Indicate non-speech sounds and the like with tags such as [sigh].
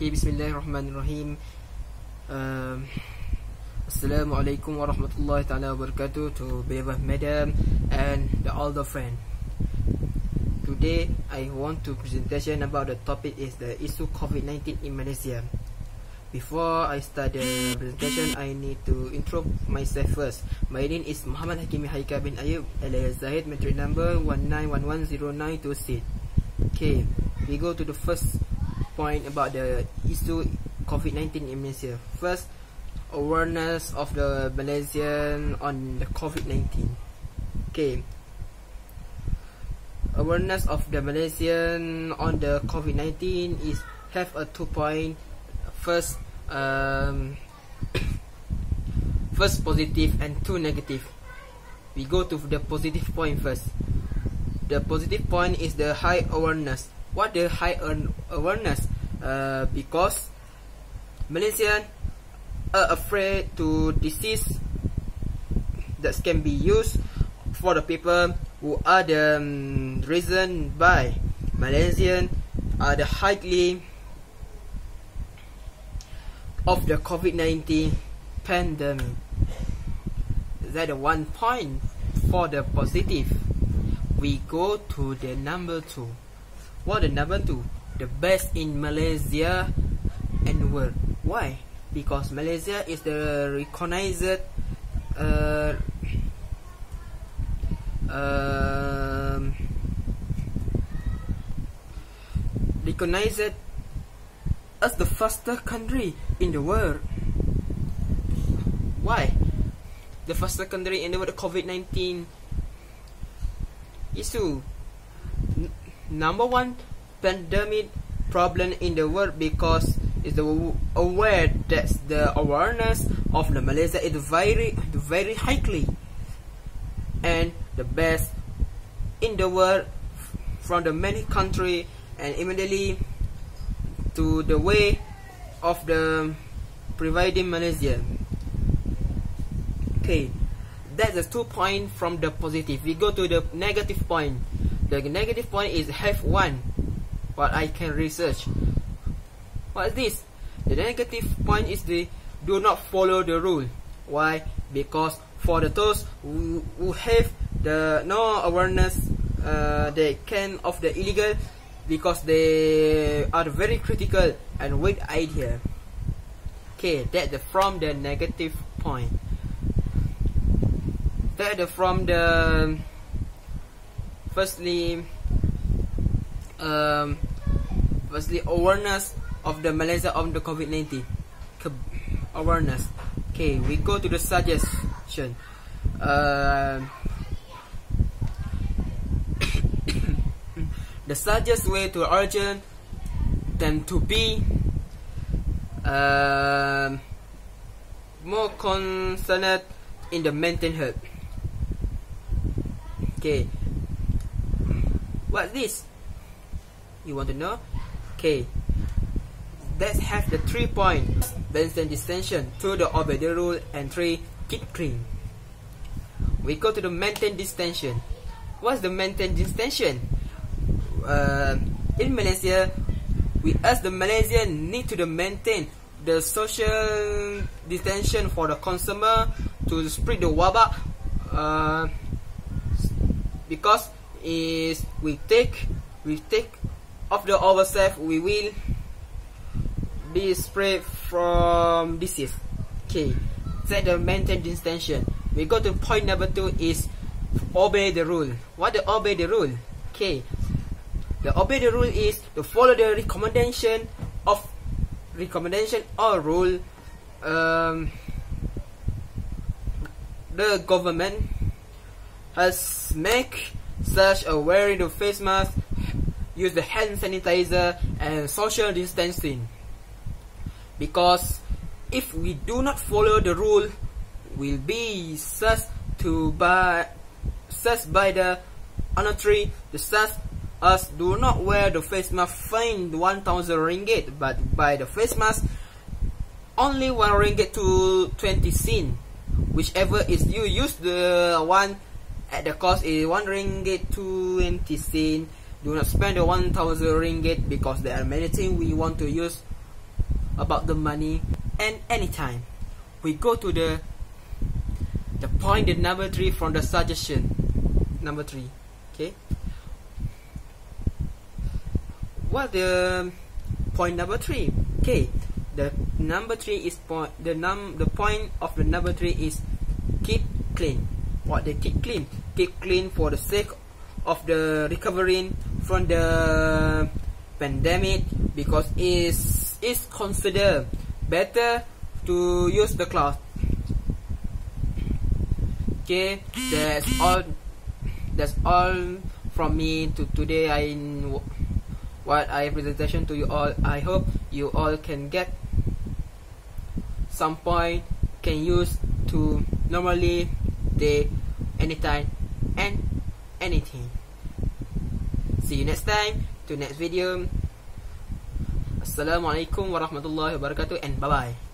Okay, Bismillahirrahmanirrahim. Um, Assalamualaikum warahmatullahi taala wabarakatuh to beloved madam and the older friend. Today I want to presentation about the topic is the issue COVID-19 in Malaysia. Before I start the presentation, I need to intro myself first. My name is Muhammad Hakim Haika bin Ayub, alias Zahid, matric number 19110926. Okay, we go to the first point about the issue COVID-19 in Malaysia. First, awareness of the Malaysian on the COVID-19. Okay, awareness of the Malaysian on the COVID-19 is have a two point first um, [coughs] first positive and two negative we go to the positive point first the positive point is the high awareness what the high awareness uh, because Malaysian are afraid to disease that can be used for the people who are the um, reason by Malaysian are the highly of the COVID-19 pandemic. That one point for the positive. We go to the number two. What the number two? The best in Malaysia and world. Why? Because Malaysia is the recognized uh, um, recognized as the fastest country in the world. Why? The fastest country in the world COVID-19 issue. Number one pandemic problem in the world because is the aware that the awareness of the Malaysia is very very highly and the best in the world from the many country and immediately to the way of the providing Malaysia. Okay, that's the two point from the positive. We go to the negative point. The negative point is have one. What I can research. What is this? The negative point is the do not follow the rule. Why? Because for the those who, have the no awareness, uh, they can of the illegal because they are very critical and weak idea. Okay, that's from the negative point. That the from the firstly, um, firstly awareness of the Malaysia of the COVID-19 awareness. Okay, we go to the suggestion. Uh, [coughs] the suggest way to urgent them to be uh, more concerned in the mental health. Okay, what's this? You want to know? Okay, let's have the three point Benson distinction, two the the rule, and three keep clean. We go to the maintain distinction. What's the maintain distinction? uh, in Malaysia, we as the Malaysian need to maintain the social detention for the consumer to spread the wabak uh, because is we take we take of the ourselves we will be spread from disease okay set the maintain detention we go to point number two is obey the rule. What the obey the rule? Okay the obey the rule is to follow the recommendation of recommendation or rule um, the government has make such a wearing the face mask use the hand sanitizer and social distancing. Because if we do not follow the rule we'll be such to by such by the honorary the such us do not wear the face mask fine 1000 ringgit but by the face mask only 1 ringgit to 20 sen whichever is you use the one at the cost is 1 ringgit to 20 sen do not spend the 1000 ringgit because there are many things we want to use about the money. And anytime we go to the the point the number three from the suggestion. Number three okay? What the point number three? Okay the number three is point the num the point of the number three is keep clean what they keep clean. Keep clean for the sake of the recovering from the pandemic because it's considered better to use the cloth. Okay that's all that's all from me to today. I what i presentation to you all i hope you all can get some point can use to normally day anytime and anything. See you next time to next video. Assalamualaikum warahmatullahi wabarakatuh and bye bye